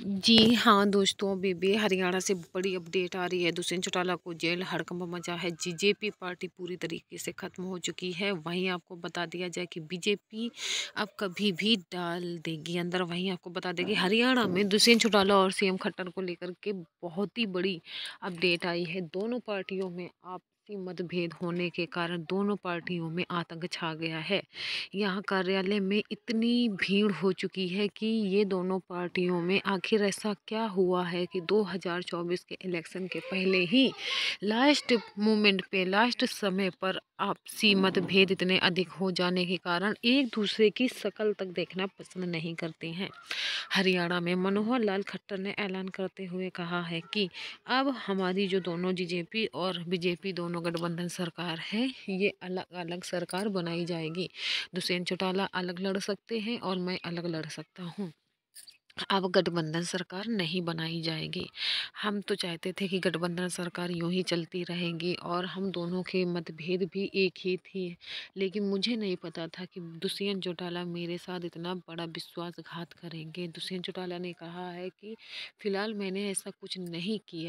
जी हाँ दोस्तों बेबी हरियाणा से बड़ी अपडेट आ रही है। दुष्यंत चौटाला को जेल, हड़कंप मचा है। जीजेपी पार्टी पूरी तरीके से खत्म हो चुकी है। वहीं आपको बता दिया जाए कि बीजेपी अब कभी भी डाल देगी अंदर। वहीं आपको बता देगी हरियाणा में दुष्यंत चौटाला और सीएम खट्टर को लेकर के बहुत ही बड़ी अपडेट आई है। दोनों पार्टियों में आप आपसी मतभेद होने के कारण दोनों पार्टियों में आतंक छा गया है। यहाँ कार्यालय में इतनी भीड़ हो चुकी है कि ये दोनों पार्टियों में आखिर ऐसा क्या हुआ है कि 2024 के इलेक्शन के पहले ही लास्ट मोमेंट पे, लास्ट समय पर आपसी मतभेद इतने अधिक हो जाने के कारण एक दूसरे की शकल तक देखना पसंद नहीं करते हैं। हरियाणा में मनोहर लाल खट्टर ने ऐलान करते हुए कहा है कि अब हमारी जो दोनों बीजेपी और बीजेपी दोनों गठबंधन सरकार है, ये अलग अलग सरकार बनाई जाएगी। दुष्यंत चौटाला, अलग लड़ सकते हैं और मैं अलग लड़ सकता हूँ। अब गठबंधन सरकार नहीं बनाई जाएगी। हम तो चाहते थे कि गठबंधन सरकार यूँ ही चलती रहेगी और हम दोनों के मतभेद भी एक ही थी। लेकिन मुझे नहीं पता था कि दुष्यंत चौटाला मेरे साथ इतना बड़ा विश्वासघात करेंगे। दुष्यंत चौटाला ने कहा है कि फ़िलहाल मैंने ऐसा कुछ नहीं किया।